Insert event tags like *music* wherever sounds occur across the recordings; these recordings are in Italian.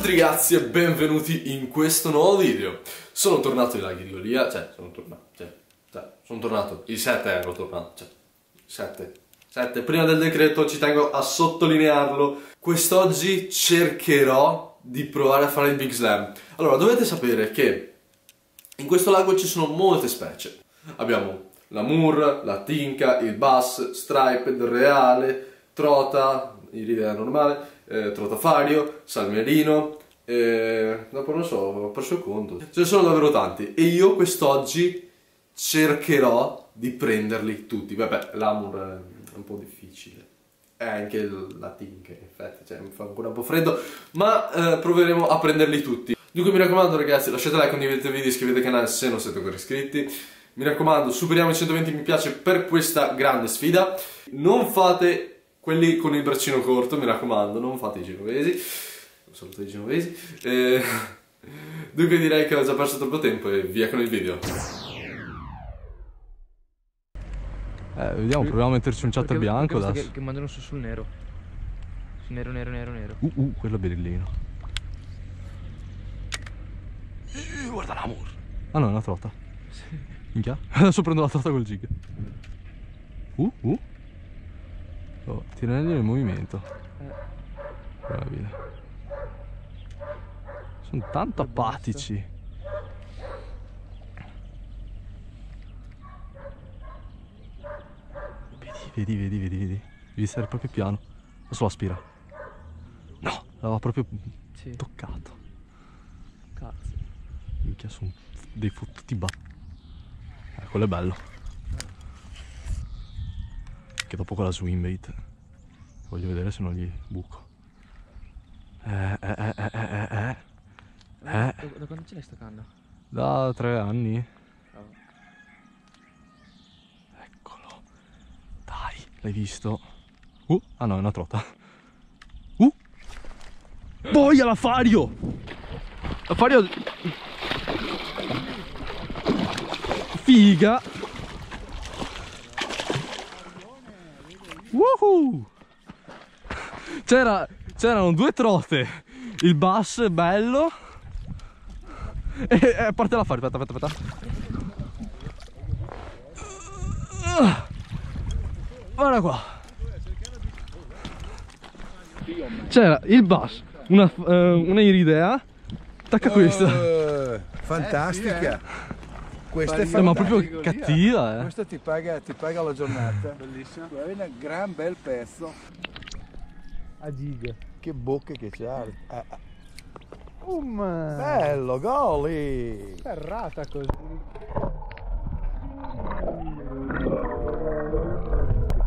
a tutti ragazzi e benvenuti in questo nuovo video. Sono tornato ai laghi di Golia, cioè sono tornato, cioè, cioè, sono tornato, il 7 ero tornato, cioè, 7, 7, prima del decreto ci tengo a sottolinearlo. Quest'oggi cercherò di provare a fare il Big Slam. Allora, dovete sapere che in questo lago ci sono molte specie. Abbiamo l'amur, la tinca, il bass, striped, reale, trota, iridea normale, eh, trotafario, salmerino, eh, dopo non so, ho perso il conto. Ce ne sono davvero tanti e io quest'oggi cercherò di prenderli tutti. Vabbè, l'amur è un po' difficile. E anche il- la tinca, in effetti, cioè mi fa ancora un po' freddo, ma eh, proveremo a prenderli tutti. Dunque mi raccomando ragazzi, lasciate like, condividete il video, iscrivetevi al canale se non siete ancora iscritti. Mi raccomando, superiamo i 120 mi piace per questa grande sfida. Non fate quelli con il braccino corto, mi raccomando, non fate i genovesi. Un saluto ai genovesi. Eh, dunque direi che ho già perso troppo tempo e via con il video. Eh, vediamo, proviamo a metterci un chat Perché- bianco adesso. Che, che mandano su sul nero. Su nero, nero, nero, nero. Uh, uh, quello berillino. Eh, guarda l'amor. Ah no, è una trota. Minchia. *laughs* Adesso prendo la trota col jig. Uh, uh. Oh, tirargli nel movimento. Probabile. Sono tanto apatici. Vedi, vedi, vedi, vedi, vedi. Devi stare proprio piano. Adesso lo aspira. No, l'aveva proprio Sì. toccato. Cazzo. Minchia, sono dei fottuti ba... Eh, quello è bello. Che dopo con la swimbait voglio vedere se non gli buco. Eh, eh, eh, eh, eh, eh, eh. Da, da quando ce l'hai sta canna? Da tre anni. Oh. Eccolo. Dai, l'hai visto? Uh, ah no, è una trota. Uh! Boia l'afario! L'afario... Figa! C'era... C'erano due trote. Il bass è bello. E, e a parte l'afario, aspetta, aspetta, aspetta. Guarda qua. C'era il bass, una, eh, una iridea. Tacca questa. Eh, fantastica. Questa è Eh, ma proprio cattiva, eh. Questa ti paga, ti paga la giornata. Bellissima. È un gran bel pezzo. A giga. Che bocche che c'ha. Ah, ah. Bello, goli. Ferrata così.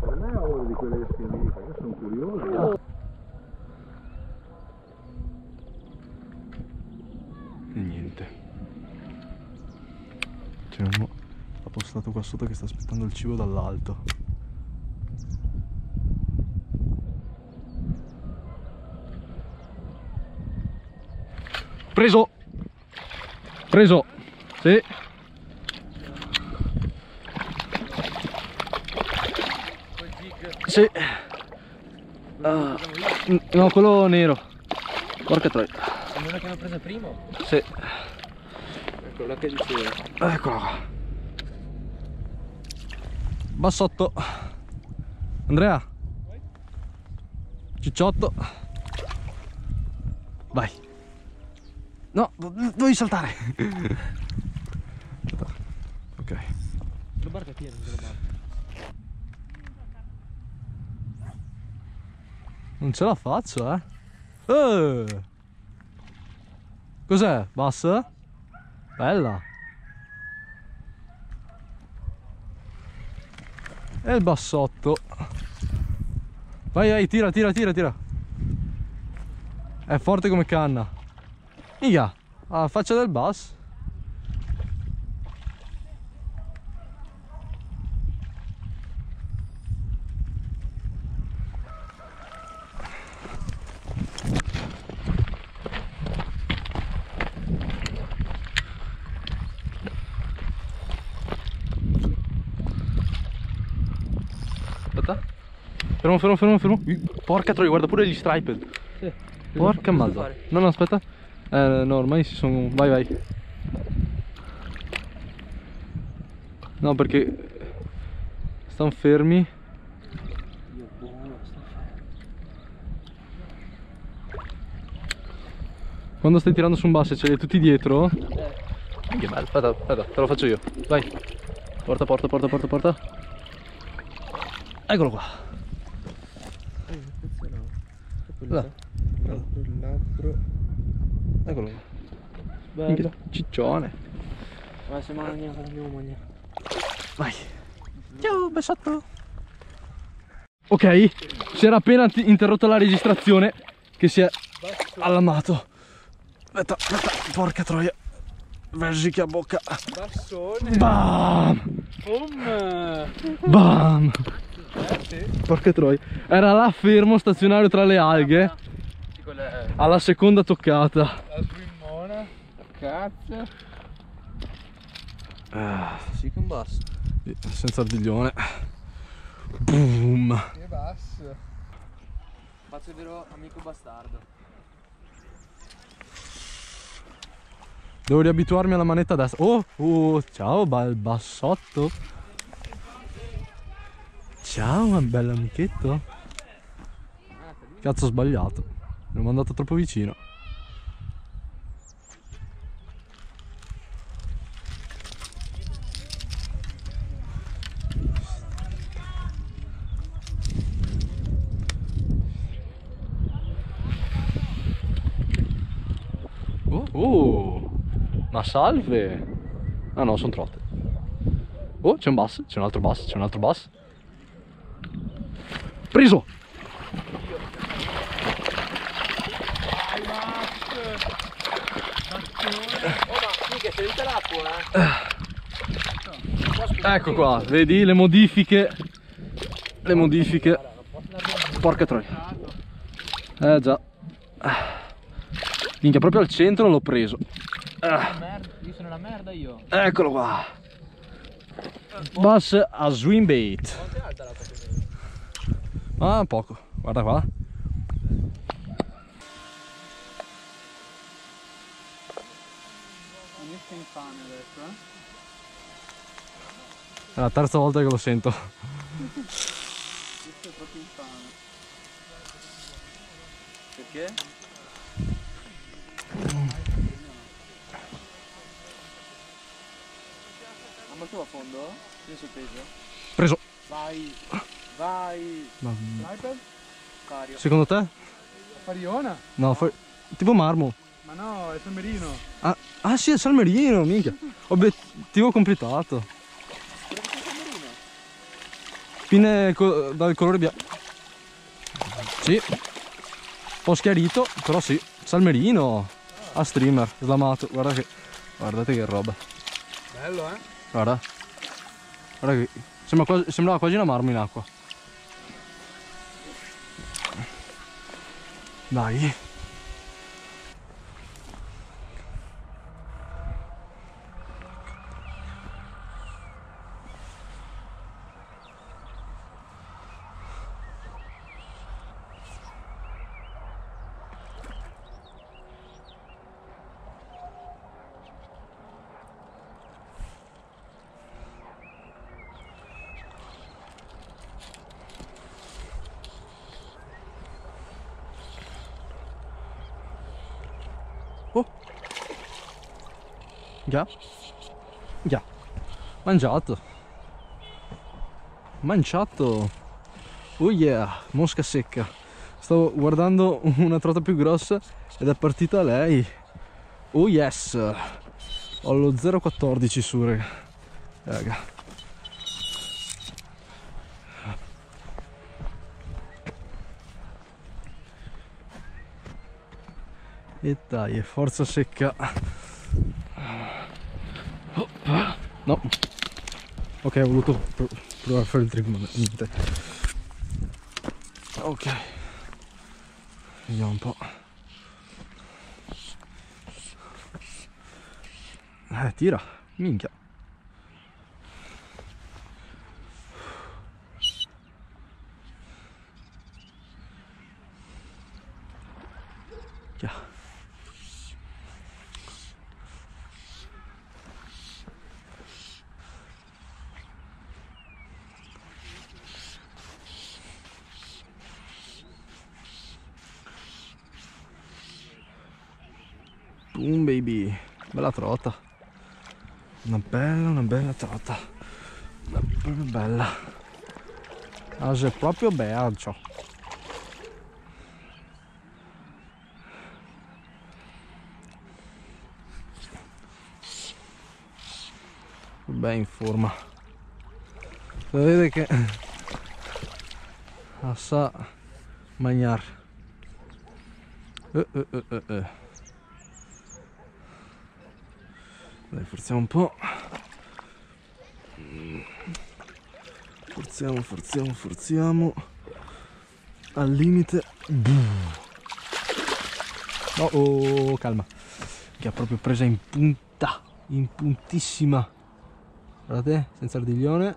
Per me è uno di quelle lì, perché sono curioso. Appostato qua sotto che sta aspettando il cibo dall'alto. Preso! Preso! Sì. Sì. Ah, no, quello nero. Porca troia. Sembra che l'ho presa prima. Sì. Ecco, la che diceva. Eccola qua. Bassotto. Andrea. Cicciotto. Vai. No, devi saltare. *laughs* Ok. La barca tiene, la barca. Non ce la faccio, eh. Eh. Cos'è? Bassa? Bella. E il bassotto. Vai, vai, tira, tira, tira, tira. È forte come canna. Mica, alla faccia del bass. Fermo, fermo, fermo, fermo. Porca troia, guarda pure gli striped. Sì. Porca mazza. No, no, aspetta. Eh, no, ormai si sono... Vai, vai. No, perché... Stanno fermi. Quando stai tirando su un basso e ce li hai tutti dietro... Che bello, aspetta, aspetta, te lo faccio io. Vai. Porta, porta, porta, porta, porta. Eccolo qua. Là. Labbro. Eccolo. Bello. Ciccione. Ma se mangia, andiamo a mangiare. Vai. Ciao, besotto. Ok, si era appena interrotta la registrazione che si è allamato. Aspetta, aspetta, porca troia. Versi a bocca. Bassone. Bam! Boom. Bam! Porca troia. Era là fermo, stazionario tra le alghe. Sì, è... Alla seconda toccata. La swimmona. Cazzo. Sì che un basso. Senza ardiglione. Boom! Che basso. Faccio il vero amico bastardo. Devo riabituarmi alla manetta destra. Oh, oh, ciao, bel bassotto. Ciao, un bel amichetto. Cazzo, ho sbagliato. Mi ho mandato troppo vicino. Oh, oh, ma salve. Ah no, sono trotte. Oh, c'è un bus, c'è un altro bus, c'è un altro bus. Preso! Ecco qua, vedi le modifiche. Le modifiche. Porca troia. Eh già. Minchia, proprio al centro l'ho preso. Io sono una merda io. eccolo qua. Bus a swim bait. Ah, poco. Guarda qua. Eh. È la terza volta che lo sento. Questo è proprio infame. Perché? Ha molto a fondo? Io sul peso? Preso. Vai. Vai. Ma- Sniper? Cario. Secondo te? Fariona? No, fa- tipo marmo. Ma no, è San Merino. Ah, ah sì, è Salmerino, minchia. Obiettivo completato. Fine co- dal colore bianco. Sì. Un po' schiarito, però sì. Salmerino. A streamer, slamato. Guarda che. Guardate che roba. Bello, eh? Guarda. Guarda che. Sembra quasi, sembrava quasi una marmo in acqua. Dai. Oh. Già. Già. Mangiato. Mangiato. Oh yeah, mosca secca. Stavo guardando una trota più grossa ed è partita lei. Oh yes. Ho lo 0,14 su, raga. Raga. E dai, forza secca. No. Ok, ho voluto pro- provare a fare il trick, ma niente. Ok. Vediamo un po'. Eh, tira. Minchia. Boom baby, bella trota. Una bella, una bella trota. Una bella. Ah, c'è proprio bello. Ben in forma. Vedete che sa mangiare. Eh, eh, eh, eh, eh. Dai, forziamo un po'. Forziamo, forziamo, forziamo. Al limite. Oh, oh, calma. Che ha proprio presa in punta. In puntissima. Guardate, senza ardiglione.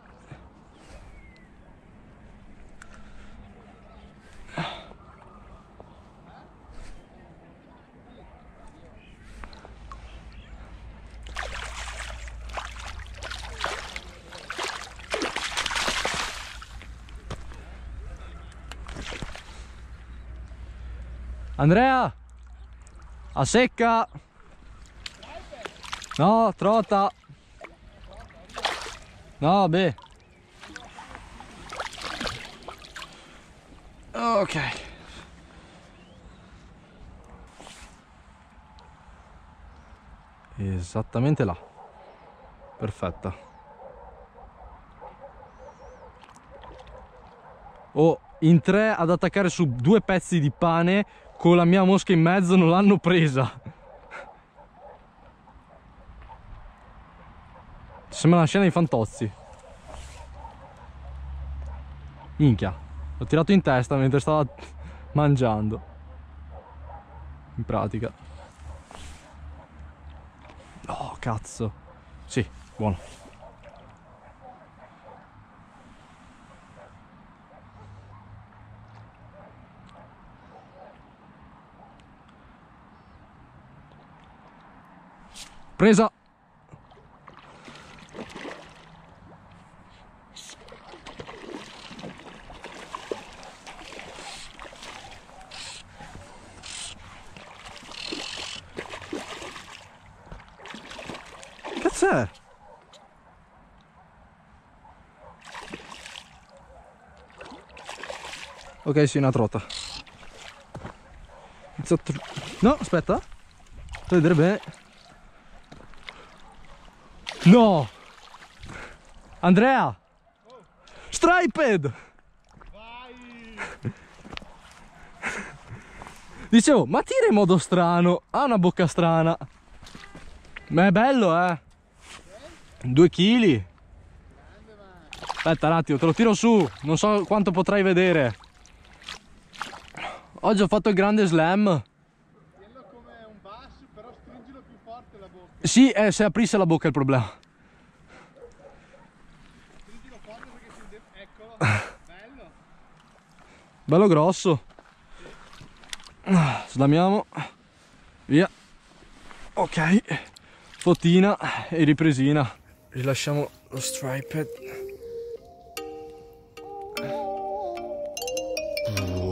Andrea! A secca! No, trota! No, beh. Ok. Esattamente là. Perfetta. Oh, in tre ad attaccare su due pezzi di pane con la mia mosca in mezzo non l'hanno presa. Sembra una scena di fantozzi. Minchia, l'ho tirato in testa mentre stava mangiando. In pratica. Oh, cazzo. Sì, buono. Presa! Cazzo è? Ok, sì, una trota. No, aspetta. Sto bene. No! Andrea! Striped! Dicevo, ma tira in modo strano. Ha una bocca strana. Ma è bello, eh. Due chili. Aspetta un attimo, te lo tiro su. Non so quanto potrai vedere. Oggi ho fatto il grande slam. Tienilo come un bass, però stringilo più forte la bocca. Sì, eh, se aprisse la bocca è il problema. Eccolo. Bello. Bello grosso. Slamiamo. Via. Ok. Fotina e ripresina. Rilasciamo lo striped. Boom.